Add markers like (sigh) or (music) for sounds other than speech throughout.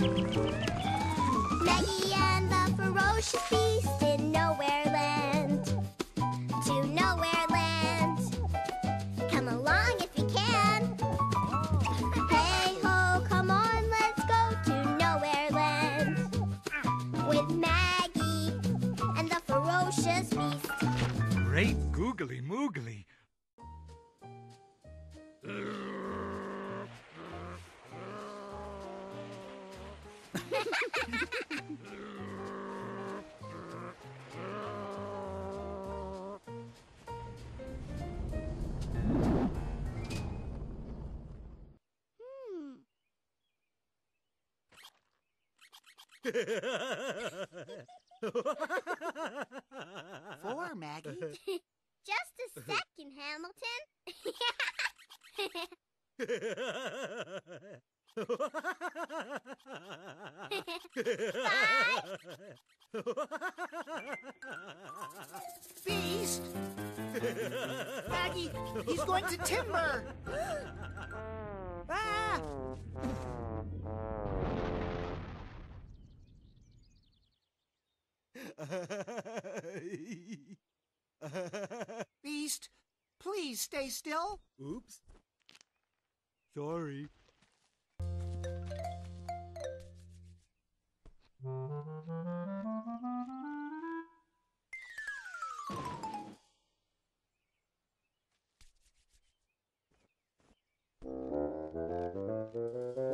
Maggie and the ferocious beast in Nowhere Land. To Nowhere Land. Come along if you can. Hey ho, come on, let's go to Nowhere Land. With Maggie and the ferocious beast. Great googly moogly. Four, (laughs) Maggie. (laughs) Just a second, Hamilton. Beast! Maggie, he's going to timber! (laughs) Beast, please stay still. Oops. Sorry. (laughs)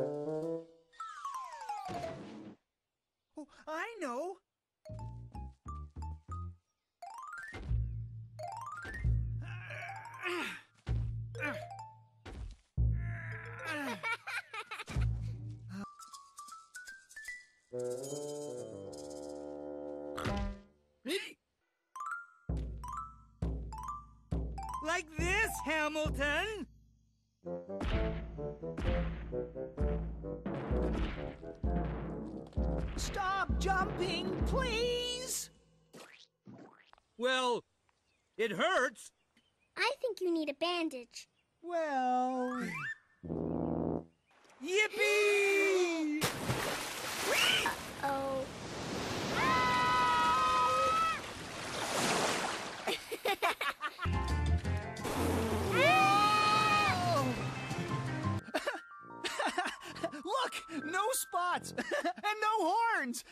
Hamilton! Stop jumping, please! Well, it hurts. I think you need a bandage. Well, Yippee! Oh. (laughs) No spots! (laughs) and no horns!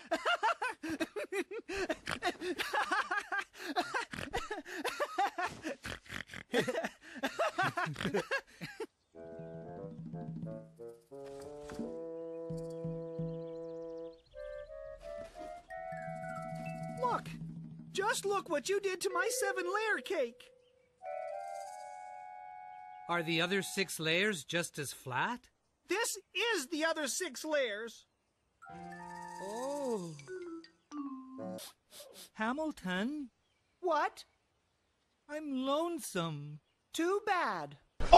look! Just look what you did to my seven layer cake! Are the other six layers just as flat? This is the other six layers! Oh. Hamilton, What? I'm lonesome. Too bad. I'm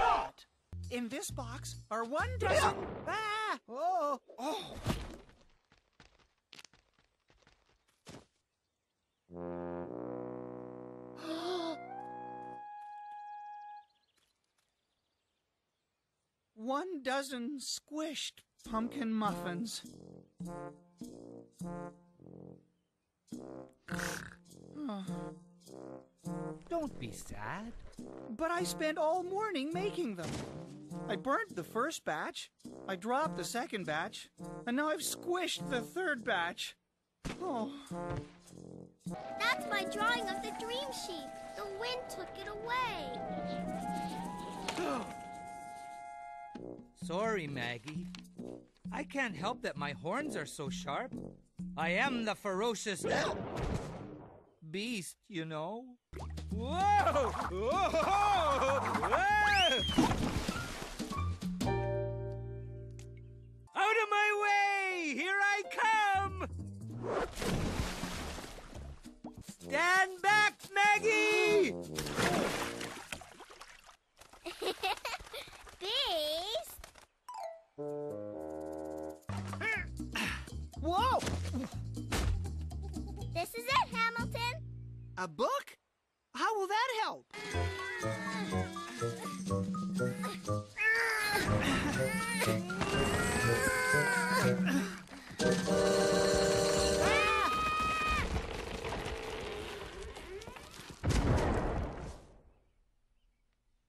not. In this box are one dozen. Ah! Oh! Oh! One dozen squished pumpkin muffins. Don't be sad. But I spent all morning making them. I burnt the first batch, I dropped the second batch, and now I've squished the third batch. Oh, That's my drawing of the dream sheep. The wind took it away. Sorry, Maggie. I can't help that my horns are so sharp. I am the ferocious beast, you know. Whoa! (laughs) Whoa! Whoa! A book? How will that help?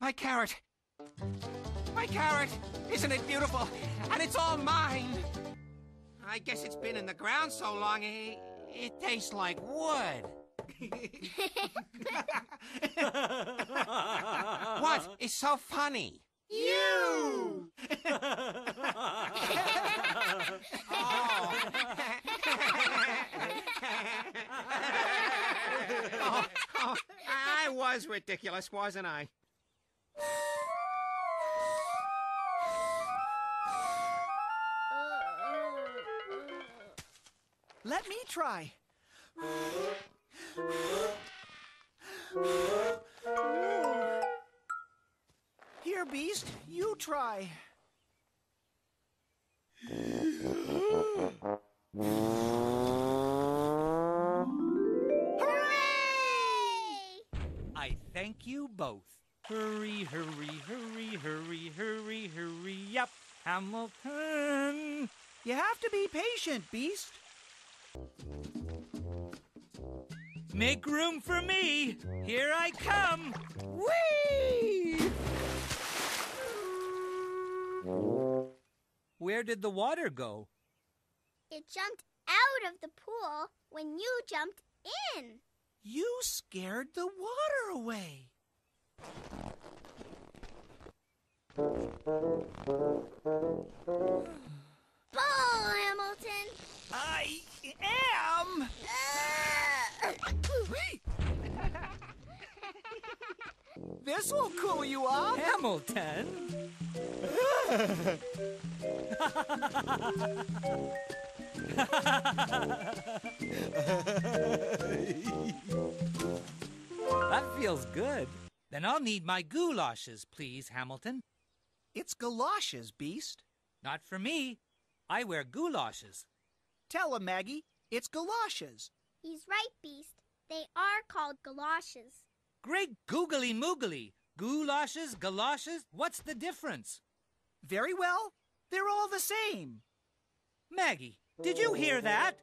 My carrot! My carrot! Isn't it beautiful? And it's all mine! I guess it's been in the ground so long, it, it tastes like wood. (laughs) what is so funny? You! oh, (laughs) oh, I was ridiculous, wasn't I? Let me try. Here, Beast, you try. I thank you both. Hurry, hurry, hurry, hurry, hurry, hurry up, Hamilton. You have to be patient, Beast. Make room for me. Here I come. Whee! Where did the water go? It jumped out of the pool when you jumped in. You scared the water away. This will cool you off. Hamilton. (laughs) that feels good. Then I'll need my goulashes, please, Hamilton. It's galoshes, Beast. Not for me. I wear goulashes. Tell him, Maggie. It's galoshes. He's right, Beast. They are called galoshes. Great googly moogly. Goulashes, galoshes, what's the difference? Very well. They're all the same. Maggie, did you hear that?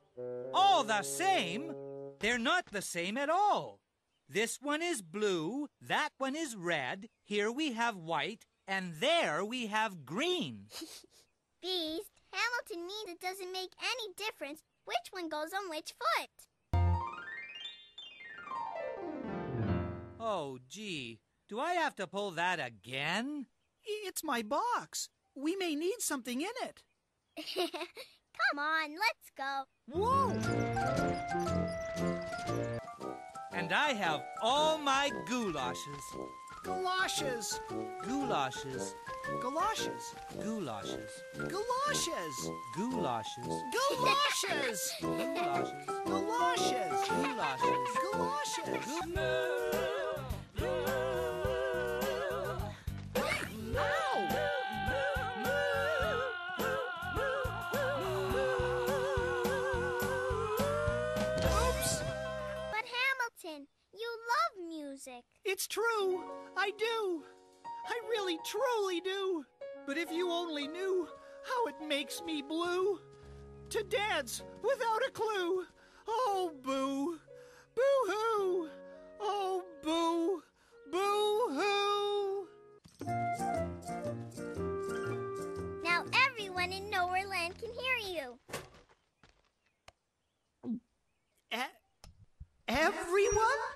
All the same? They're not the same at all. This one is blue, that one is red, here we have white, and there we have green. (laughs) Beast, Hamilton means it doesn't make any difference which one goes on which foot. Oh, gee, do I have to pull that again? It's my box. We may need something in it. Come on, let's go. Whoa! And I have all my goulashes. Galoshes! Goulashes, Galoshes! goulashes, Galoshes! goulashes, Galoshes! goulashes, Galoshes! goulashes. Galoshes! Oops! It's true. I do. I really, truly do. But if you only knew how it makes me blue to dance without a clue. Oh, boo. Boo hoo. Oh, boo. Boo hoo. Now everyone in Nowhere Land can hear you. E- everyone?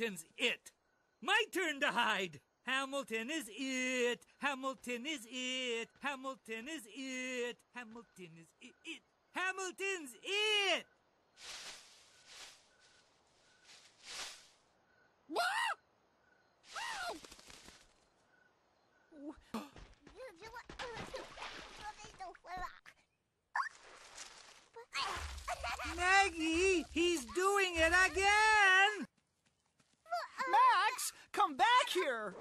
Hamilton's it. My turn to hide. Hamilton is it. Hamilton is it. Hamilton is it. Hamilton is it. it. Hamilton's it. Maggie, he's doing it again! Come back here!